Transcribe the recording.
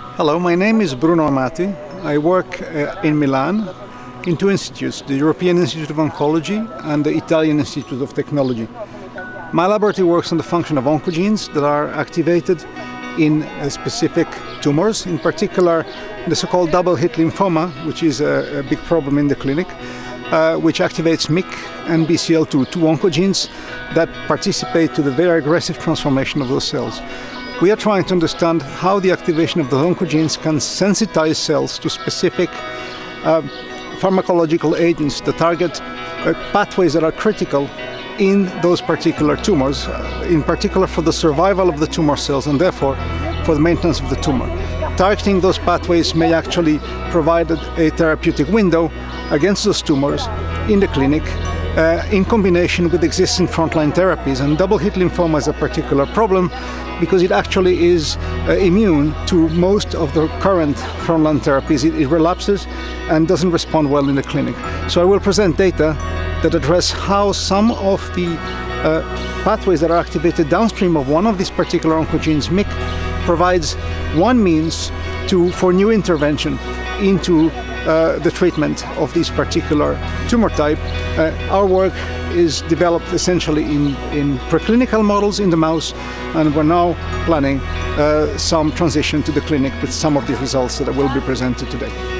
Hello, my name is Bruno Amati. I work uh, in Milan in two institutes, the European Institute of Oncology and the Italian Institute of Technology. My laboratory works on the function of oncogenes that are activated in uh, specific tumors, in particular the so-called double hit lymphoma, which is a, a big problem in the clinic, uh, which activates MYC and BCL2, two oncogenes that participate to the very aggressive transformation of those cells. We are trying to understand how the activation of the oncogenes can sensitize cells to specific uh, pharmacological agents that target uh, pathways that are critical in those particular tumors, uh, in particular for the survival of the tumor cells and therefore for the maintenance of the tumor. Targeting those pathways may actually provide a therapeutic window against those tumors in the clinic uh, in combination with existing frontline therapies. And double hit lymphoma is a particular problem because it actually is uh, immune to most of the current frontline therapies. It, it relapses and doesn't respond well in the clinic. So I will present data that address how some of the uh, pathways that are activated downstream of one of these particular oncogenes, MYC, provides one means to, for new intervention into uh, the treatment of this particular tumor type. Uh, our work is developed essentially in, in preclinical models in the mouse, and we're now planning uh, some transition to the clinic with some of the results that will be presented today.